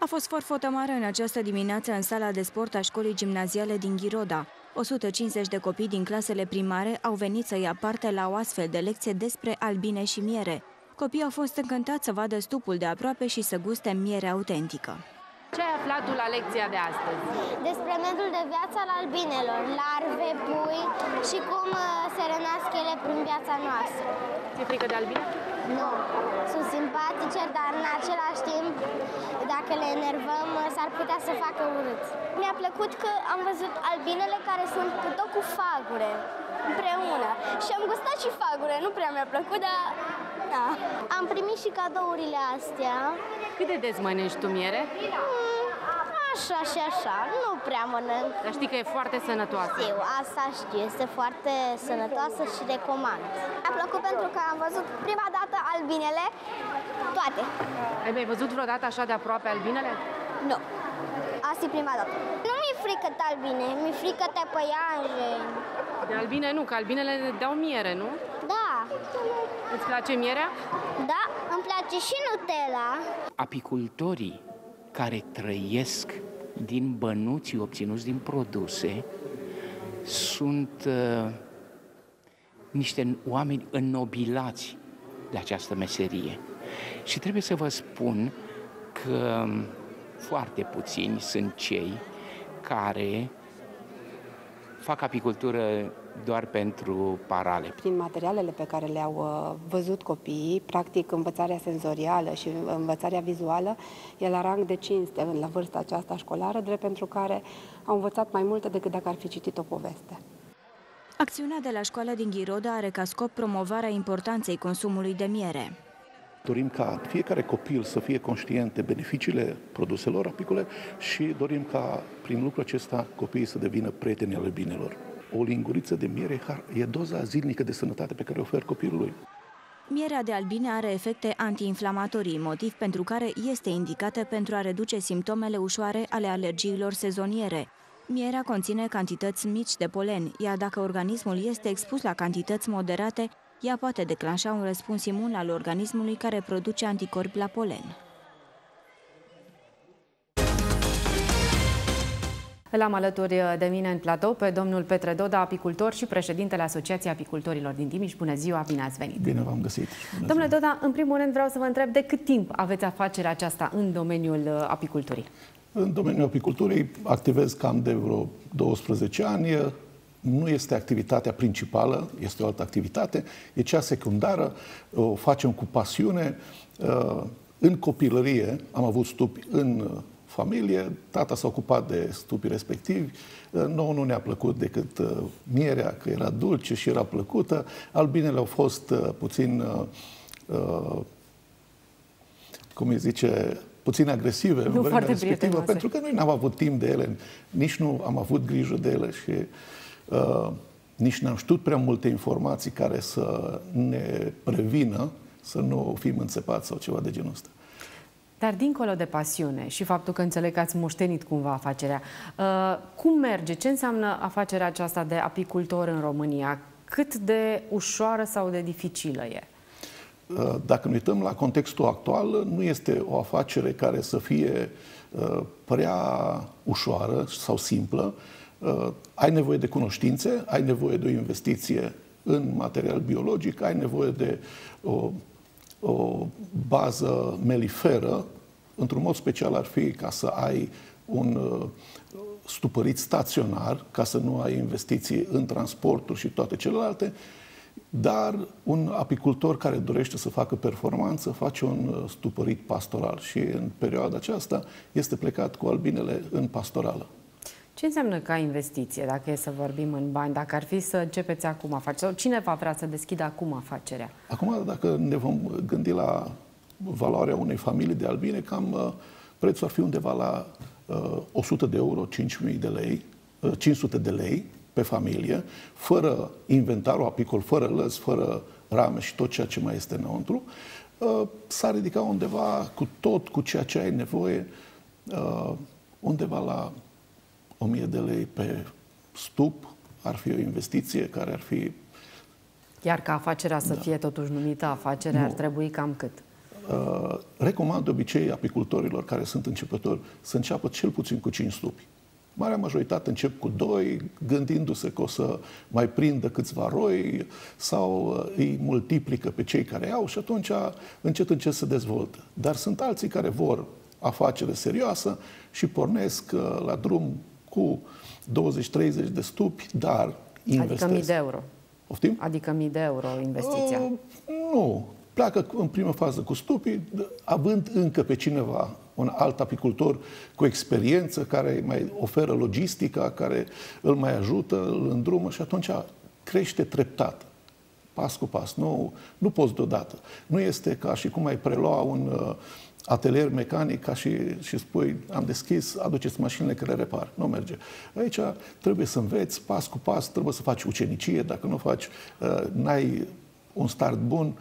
A fost forfotă mare în această dimineață în sala de sport a școlii gimnaziale din Ghiroda. 150 de copii din clasele primare au venit să ia parte la o astfel de lecție despre albine și miere. Copiii au fost încântați să vadă stupul de aproape și să guste miere autentică. Ce ai aflat tu la lecția de astăzi? Despre mediul de viață al albinelor, larve, pui și cum uh, se renasc ele prin viața noastră. Ți-e frică de albine? Nu, sunt simpatice, dar în același timp, dacă le enervăm, uh, s-ar putea să facă urât. Mi-a plăcut că am văzut albinele care sunt tot cu fagure împreună și am gustat și fagure, nu prea mi-a plăcut, dar da. Am primit și cadourile astea. Cât de des mănânci tu miere? Mm, așa și așa, nu prea mănânc. Dar știi că e foarte sănătoasă. Știu, asta știu, este foarte sănătoasă și recomand. Mi-a plăcut pentru că am văzut prima dată albinele, toate. Ai mai văzut vreodată așa de aproape albinele? Nu. Asta e prima dată. Nu mi-e frică de albine, mi-e frică de păianje. De albine nu, că albinele dau miere, nu? Da. Îți place mierea? Da, îmi place și Nutella. Apicultorii care trăiesc din bănuții obținuți din produse sunt uh, niște oameni înnobilați de această meserie. Și trebuie să vă spun că foarte puțini sunt cei care fac apicultură doar pentru parale. Prin materialele pe care le-au uh, văzut copiii, practic învățarea senzorială și învățarea vizuală e la rang de cinste la vârsta aceasta școlară, drept pentru care au învățat mai multe decât dacă ar fi citit o poveste. Acțiunea de la școala din Ghiroda are ca scop promovarea importanței consumului de miere. Dorim ca fiecare copil să fie conștient de beneficiile produselor apicole și dorim ca prin lucrul acesta copiii să devină prieteni ale binelor. O linguriță de miere e doza zilnică de sănătate pe care o ofer copilului. Mierea de albine are efecte antiinflamatorii, motiv pentru care este indicată pentru a reduce simptomele ușoare ale alergiilor sezoniere. Mierea conține cantități mici de polen, iar dacă organismul este expus la cantități moderate, ea poate declanșa un răspuns imun al organismului care produce anticorpi la polen. Îl am alături de mine în platou pe domnul Petre Doda, apicultor și președintele Asociației Apicultorilor din Timiș. Bună ziua, bine ați venit! Bine v-am găsit! Bună Domnule ziua. Doda, în primul rând vreau să vă întreb de cât timp aveți afacerea aceasta în domeniul uh, apiculturii? În domeniul apiculturii activez cam de vreo 12 ani. Nu este activitatea principală, este o altă activitate, e cea secundară, o facem cu pasiune. Uh, în copilărie am avut stupi în familie, tata s-a ocupat de stupii respectivi, uh, nouă nu ne-a plăcut decât uh, mierea, că era dulce și era plăcută, albinele au fost uh, puțin, cum îi zice, puțin agresive nu în vremea respectivă, pentru că noi n-am avut timp de ele, nici nu am avut grijă de ele și uh, nici n-am știut prea multe informații care să ne prevină să nu fim înțepați sau ceva de genul ăsta. Dar dincolo de pasiune și faptul că înțeleg că ați moștenit cumva afacerea, uh, cum merge? Ce înseamnă afacerea aceasta de apicultor în România? Cât de ușoară sau de dificilă e? Uh, dacă ne uităm la contextul actual, nu este o afacere care să fie uh, prea ușoară sau simplă. Ai nevoie de cunoștințe, ai nevoie de o investiție în material biologic, ai nevoie de o o bază meliferă, într-un mod special ar fi ca să ai un uh, stupărit staționar, ca să nu ai investiții în transporturi și toate celelalte, dar un apicultor care dorește să facă performanță face un uh, stupărit pastoral și în perioada aceasta este plecat cu albinele în pastorală. Ce înseamnă ca investiție, dacă e să vorbim în bani, dacă ar fi să începeți acum afacerea, sau cine va vrea să deschidă acum afacerea? Acum, dacă ne vom gândi la valoarea unei familii de albine, cam uh, prețul ar fi undeva la uh, 100 de euro, 5.000 de lei, uh, 500 de lei pe familie, fără inventarul apicol, fără lăs, fără rame și tot ceea ce mai este înăuntru, uh, s-ar ridica undeva cu tot, cu ceea ce ai nevoie, uh, undeva la 1000 de lei pe stup ar fi o investiție care ar fi... Iar ca afacerea să da. fie totuși numită afacere, nu. ar trebui cam cât? uh, recomand de obicei apicultorilor care sunt începători să înceapă cel puțin cu 5 stupi. Marea majoritate încep cu doi, gândindu-se că o să mai prindă câțiva roi sau uh, îi multiplică pe cei care au și atunci încet încet se dezvoltă. Dar sunt alții care vor afacere serioasă și pornesc uh, la drum cu 20-30 de stupi, dar investesc. Adică mii de euro. Poftim? Adică mii de euro investiția. Uh, nu. Pleacă în primă fază cu stupii, având încă pe cineva un alt apicultor cu experiență, care mai oferă logistica, care îl mai ajută, îl îndrumă și atunci crește treptat, pas cu pas. Nu, nu poți deodată. Nu este ca și cum ai prelua un uh, atelier mecanic ca și, și spui, am deschis, aduceți mașinile care repar. Nu merge. Aici trebuie să înveți pas cu pas, trebuie să faci ucenicie, dacă nu faci, uh, n-ai un start bun.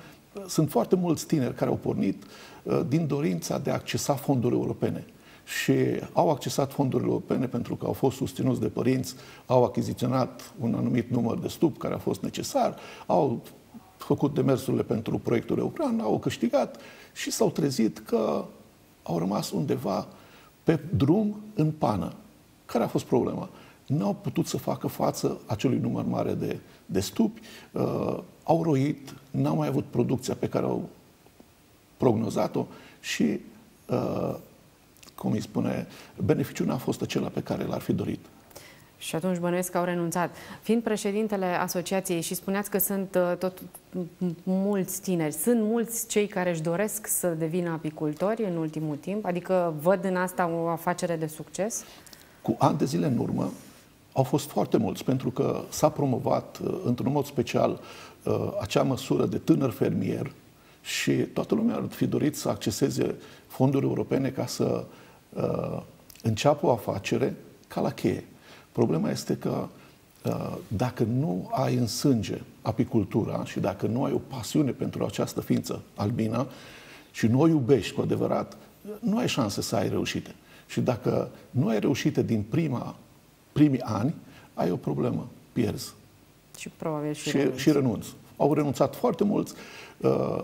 Sunt foarte mulți tineri care au pornit uh, din dorința de a accesa fonduri europene și au accesat fondurile europene pentru că au fost susținuți de părinți, au achiziționat un anumit număr de stup care a fost necesar, au făcut demersurile pentru proiectul european, au câștigat și s-au trezit că au rămas undeva pe drum în pană. Care a fost problema? N-au putut să facă față acelui număr mare de, de stupi, uh, au roit, n-au mai avut producția pe care au prognozat-o și, uh, cum îi spune, beneficiul n-a fost acela pe care l-ar fi dorit. Și atunci bănuiesc că au renunțat. Fiind președintele asociației și spuneați că sunt uh, tot mulți tineri, sunt mulți cei care își doresc să devină apicultori în ultimul timp? Adică văd în asta o afacere de succes? Cu ani de zile în urmă au fost foarte mulți, pentru că s-a promovat uh, într-un mod special uh, acea măsură de tânăr fermier și toată lumea ar fi dorit să acceseze fonduri europene ca să înceapă o afacere ca la cheie. Problema este că uh, dacă nu ai în sânge apicultura și dacă nu ai o pasiune pentru această ființă albină și nu o iubești cu adevărat, nu ai șanse să ai reușite. Și dacă nu ai reușite din prima, primii ani, ai o problemă, pierzi. Și probabil și, și, renunți. și renunți. Au renunțat foarte mulți. Uh,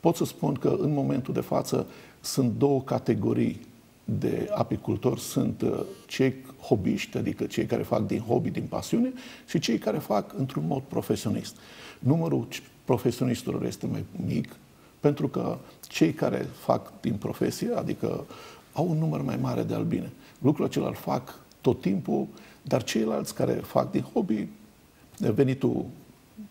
pot să spun că în momentul de față sunt două categorii de apicultori sunt uh, cei hobiști, adică cei care fac din hobby, din pasiune, și cei care fac într-un mod profesionist. Numărul profesioniștilor este mai mic, pentru că cei care fac din profesie, adică au un număr mai mare de albine. Lucrul acela îl fac tot timpul, dar ceilalți care fac din hobby, venitul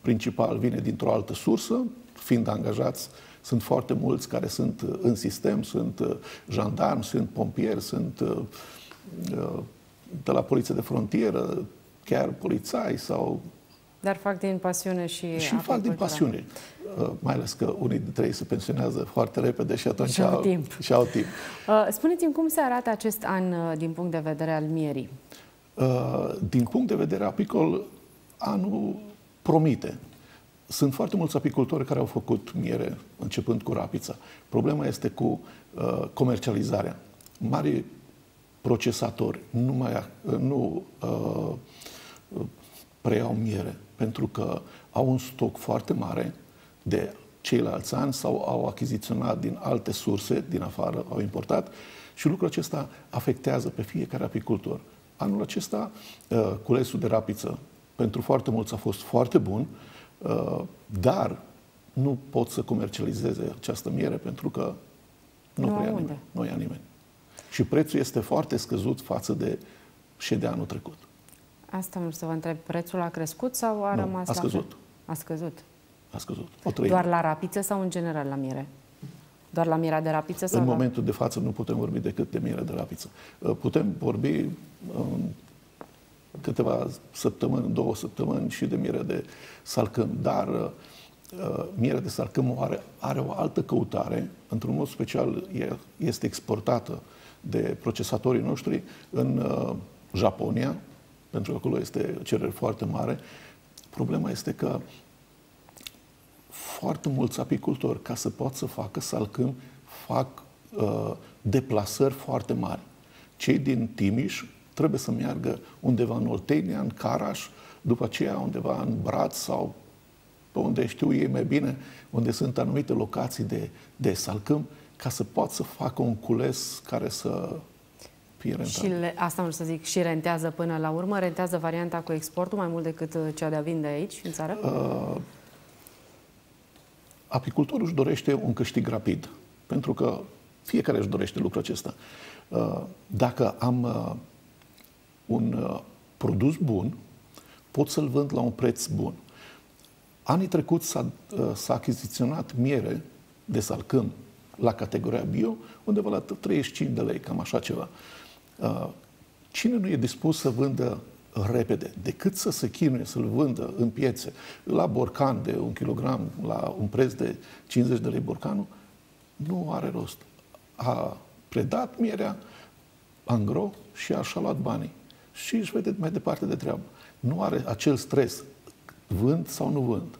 principal vine dintr-o altă sursă, fiind angajați sunt foarte mulți care sunt uh, în sistem, sunt uh, jandarmi, sunt pompieri, sunt uh, de la poliție de frontieră, chiar polițai sau dar fac din pasiune și Și fac din pasiune. Mai ales că unii dintre ei se pensionează foarte repede și atunci și au, timp. Și au timp. Spuneți-mi cum se arată acest an din punct de vedere al mierii? Din punct de vedere apicol, anul promite. Sunt foarte mulți apicultori care au făcut miere începând cu rapița. Problema este cu uh, comercializarea. Mari procesatori nu, mai, uh, nu uh, preiau miere pentru că au un stoc foarte mare de ceilalți ani sau au achiziționat din alte surse, din afară, au importat și lucrul acesta afectează pe fiecare apicultor. Anul acesta, uh, culesul de rapiță pentru foarte mulți a fost foarte bun, uh, Uh, dar nu pot să comercializeze această miere pentru că nu, nu prea nimeni. Nu ia nimeni. Și prețul este foarte scăzut față de și de anul trecut. Asta nu să vă întreb. Prețul a crescut sau a nu, rămas a scăzut. La A scăzut. A scăzut. O Doar la rapiță sau în general la miere? Doar la mirea de rapiță? Sau în la... momentul de față nu putem vorbi decât de miere de rapiță. Uh, putem vorbi câteva săptămâni, două săptămâni și de miere de salcâm, dar uh, mierea de salcâm are, are o altă căutare, într-un mod special este exportată de procesatorii noștri în uh, Japonia, pentru că acolo este cerere foarte mare. Problema este că foarte mulți apicultori, ca să poată să facă salcâm, fac uh, deplasări foarte mari. Cei din Timiș trebuie să meargă undeva în Oltenia, în Caraș, după aceea undeva în Braț sau pe unde știu ei mai bine, unde sunt anumite locații de, de salcâm, ca să poată să facă un cules care să fie rentabil. Și le, asta vreau să zic, și rentează până la urmă? Rentează varianta cu exportul mai mult decât uh, cea de a vinde aici, în țară? Uh, apicultorul își dorește un câștig rapid, pentru că fiecare își dorește lucrul acesta. Uh, dacă am uh, un uh, produs bun, pot să-l vând la un preț bun. Anii trecuți s-a, s-a achiziționat miere de salcâm la categoria bio, undeva la 35 de lei, cam așa ceva. Cine nu e dispus să vândă repede, decât să se chinuie să-l vândă în piețe la borcan de un kilogram, la un preț de 50 de lei borcanul, nu are rost. A predat mierea angro și așa luat banii. Și își vede mai departe de treabă. Nu are acel stres. Vând sau nu vând.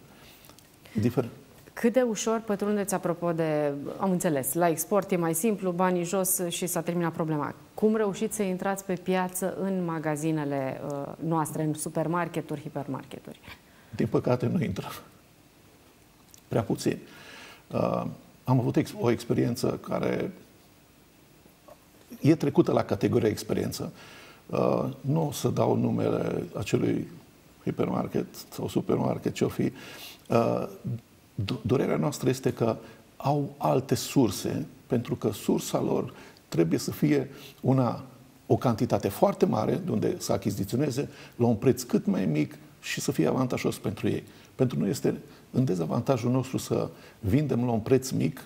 Diferent. Cât de ușor pătrundeți, apropo de, am înțeles, la export e mai simplu, banii jos și s-a terminat problema. Cum reușiți să intrați pe piață în magazinele uh, noastre, în supermarketuri, hipermarketuri? Din păcate nu intră. Prea puțin. Uh, am avut ex- o experiență care e trecută la categoria experiență. Uh, nu o să dau numele acelui hipermarket sau supermarket ce-o fi. Uh, durerea noastră este că au alte surse, pentru că sursa lor trebuie să fie una, o cantitate foarte mare, de unde să achiziționeze la un preț cât mai mic și să fie avantajos pentru ei. Pentru noi este în dezavantajul nostru să vindem la un preț mic.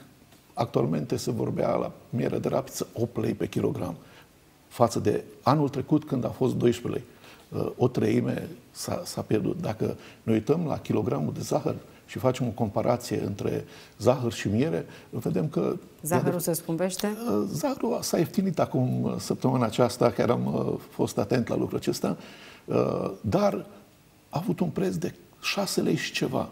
Actualmente se vorbea la miere de rapiță 8 lei pe kilogram, față de anul trecut când a fost 12 lei. Uh, o treime s-a, s-a pierdut. Dacă ne uităm la kilogramul de zahăr, și facem o comparație între zahăr și miere, vedem că... Zahărul se scumpește? Uh, zahărul s-a ieftinit acum uh, săptămâna aceasta, chiar am uh, fost atent la lucrul acesta, dar a avut un preț de 6 lei și ceva.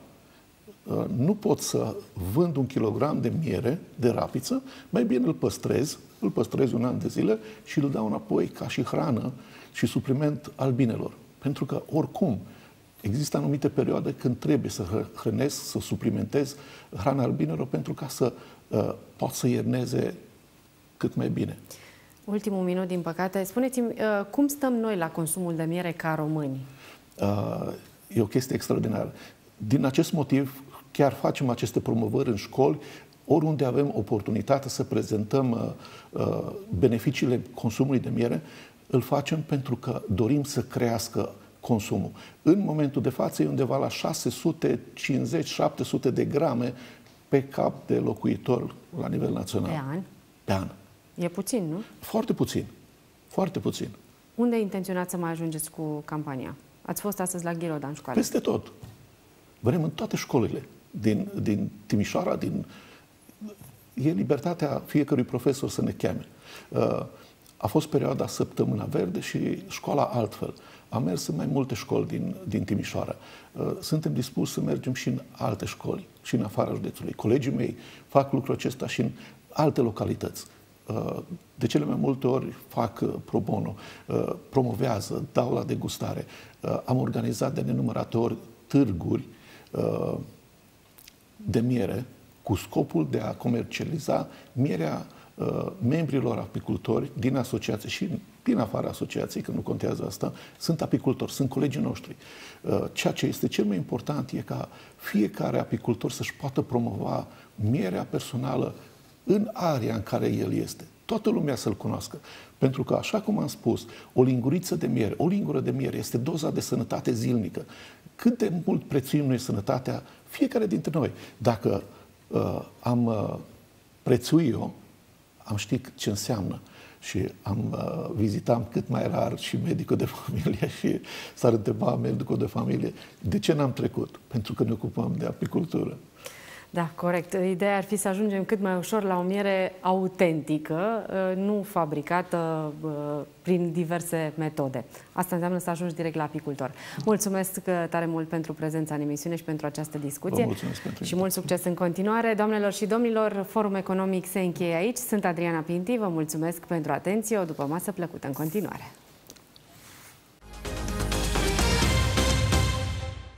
Nu pot să vând un kilogram de miere, de rapiță, mai bine îl păstrez, îl păstrez un an de zile și îl dau înapoi ca și hrană și supliment albinelor. Pentru că, oricum, Există anumite perioade când trebuie să hrănesc, să suplimentez hrana albinelor pentru ca să uh, pot să ierneze cât mai bine. Ultimul minut, din păcate. Spuneți-mi, uh, cum stăm noi la consumul de miere ca români? Uh, e o chestie extraordinară. Din acest motiv, chiar facem aceste promovări în școli, oriunde avem oportunitatea să prezentăm uh, uh, beneficiile consumului de miere, îl facem pentru că dorim să crească consumul. În momentul de față e undeva la 650-700 de grame pe cap de locuitor la nivel național. Pe an? Pe an. E puțin, nu? Foarte puțin. Foarte puțin. Unde intenționați să mai ajungeți cu campania? Ați fost astăzi la Ghiroda în școală? Peste tot. Vrem în toate școlile din, din Timișoara, din... E libertatea fiecărui profesor să ne cheme. Uh, a fost perioada Săptămâna Verde și școala altfel. Am mers în mai multe școli din, din Timișoara. Uh, suntem dispuși să mergem și în alte școli, și în afara județului. Colegii mei fac lucrul acesta și în alte localități. Uh, de cele mai multe ori fac uh, pro bono, promovează, dau la degustare. Am organizat de nenumărate ori târguri de miere cu scopul de a comercializa mierea membrilor apicultori din asociație și din afara asociației, că nu contează asta, sunt apicultori, sunt colegii noștri. Uh, ceea ce este cel mai important e ca fiecare apicultor să-și poată promova mierea personală în area în care el este. Toată lumea să-l cunoască. Pentru că, așa cum am spus, o linguriță de miere, o lingură de miere este doza de sănătate zilnică. Cât de mult prețuim noi sănătatea fiecare dintre noi. Dacă uh, am uh, prețui-o, am ști ce înseamnă și am uh, vizitam cât mai rar și medicul de familie și s-ar întreba medicul de familie de ce n-am trecut? Pentru că ne ocupăm de apicultură. Da, corect. Ideea ar fi să ajungem cât mai ușor la o miere autentică, uh, nu fabricată uh, prin diverse metode. Asta înseamnă să ajungi direct la apicultor. Mulțumesc uh, tare mult pentru prezența în emisiune și pentru această discuție. Vă mulțumesc pentru Și mult succes în continuare. Doamnelor și domnilor, Forum Economic se încheie aici. Sunt Adriana Pinti, vă mulțumesc pentru atenție. O după masă plăcută în continuare.